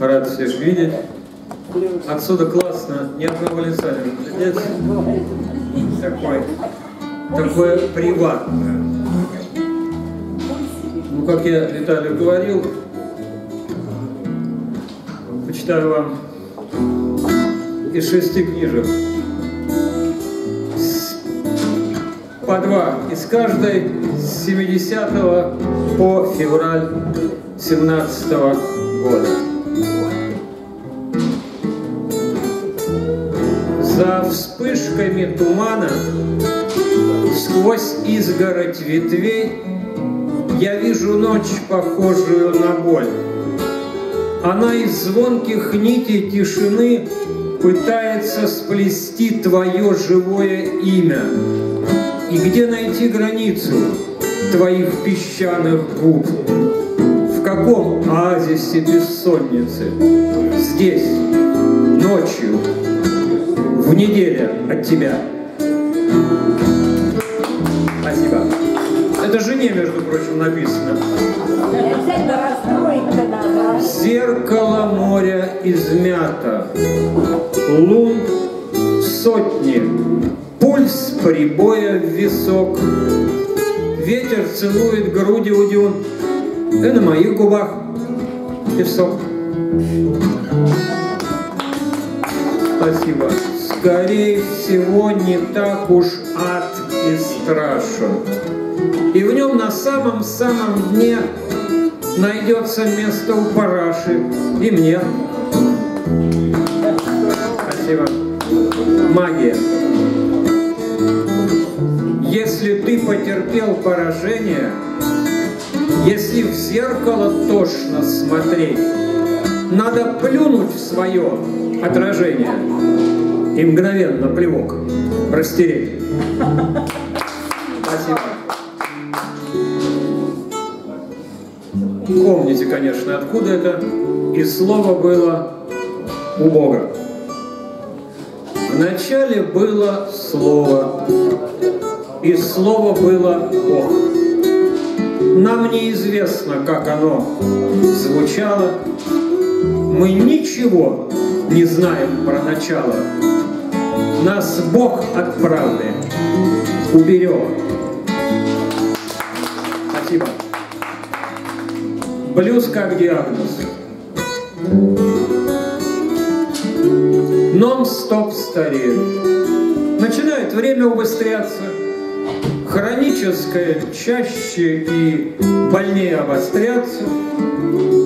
Рад всех видеть. Отсюда классно, ни одного лица не глядеть. Такой, такое приватное. Ну, как я Виталию говорил, почитаю вам из шести книжек. По два из каждой с 70 по февраль 17 года. За вспышками тумана сквозь изгородь ветвей я вижу ночь, похожую на боль. Она из звонких нитей тишины пытается сплести твое живое имя. И где найти границу твоих песчаных губ? В каком оазисе бессонницы? Здесь, ночью, неделе от тебя. Спасибо. Это жене, между прочим, написано. Зеркало моря измято, лун сотни, пульс прибоя в висок. Ветер целует груди у дюн, и на моих губах песок. Спасибо. Скорее всего, не так уж ад и страшен. И в нем на самом-самом дне найдется место у параши и мне. Спасибо. Магия. Если ты потерпел поражение, если в зеркало тошно смотреть, надо плюнуть в свое отражение и мгновенно плевок растереть. Спасибо. Помните, конечно, откуда это. И слово было у Бога. Вначале было Слово, и Слово было Бог. Нам неизвестно, как оно звучало. Мы ничего не знаем про начало. Нас Бог от правды уберег. Спасибо. Блюз как диагноз. Нон-стоп стареет. Начинает время убыстряться. Хроническое чаще и больнее обостряться.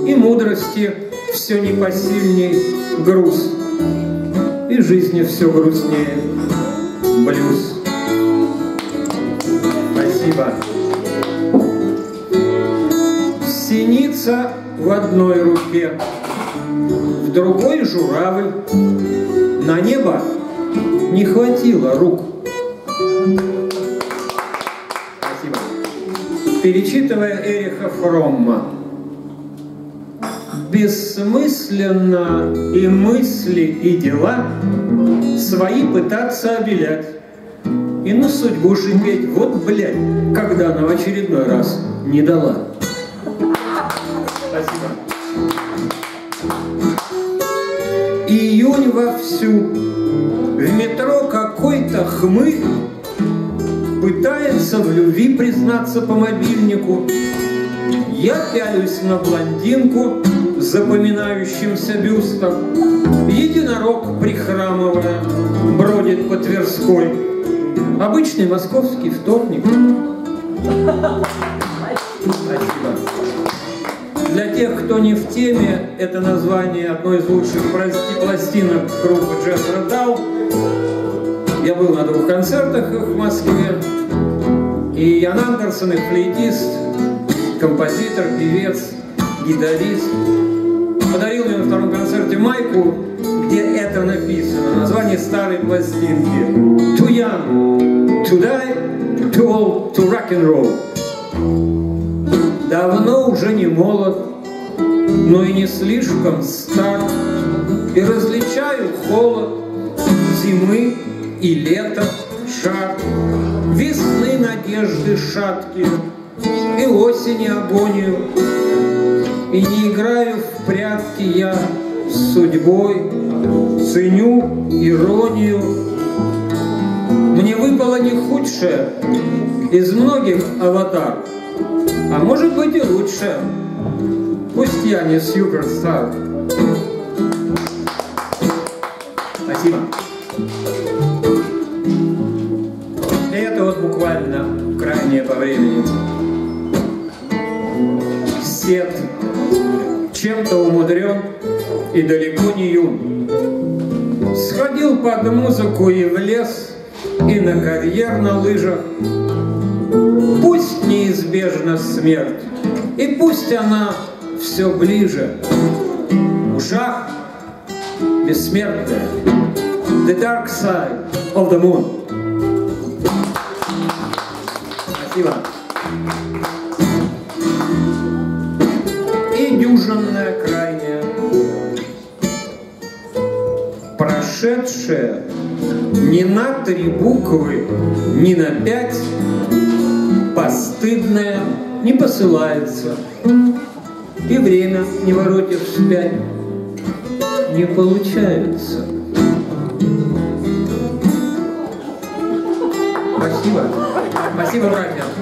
И мудрости все непосильней груз. И жизни все грустнее. Блюз. Спасибо. Синица в одной руке, в другой журавль. На небо не хватило рук. Спасибо. Перечитывая Эриха Фромма, Бессмысленно и мысли, и дела Свои пытаться обелять И на судьбу шипеть, вот, блядь, Когда она в очередной раз не дала. Спасибо. Июнь вовсю. В метро какой-то хмырь Пытается в любви признаться по мобильнику. Я пялюсь на блондинку запоминающимся бюстом. Единорог, прихрамывая, бродит по Тверской. Обычный московский вторник. Спасибо. Для тех, кто не в теме, это название одной из лучших пластинок группы Джефф Реддау. Я был на двух концертах в Москве. И Ян Андерсон, их флейтист, композитор, певец, гитарист, подарил мне на втором концерте майку, где это написано, название старой пластинки. Too young to die, too old to rock and roll давно уже не молод, но и не слишком стар, и различаю холод зимы и лета, шар, весны надежды шаткие и осени агонию. И не играю в прятки я с судьбой, Ценю иронию. Мне выпало не худшее из многих аватар, А может быть и лучше. Пусть я не суперстар. Спасибо. И это вот буквально крайнее по времени. Сет чем-то умудрен и далеко не юн. Сходил под музыку и в лес, и на карьер на лыжах. Пусть неизбежна смерть, и пусть она все ближе. В ушах бессмертная The Dark Side of the Moon. Прошедшая не на три буквы, не на пять, постыдная не посылается. И время не воротишь вспять. Не получается. Спасибо. Спасибо, братья.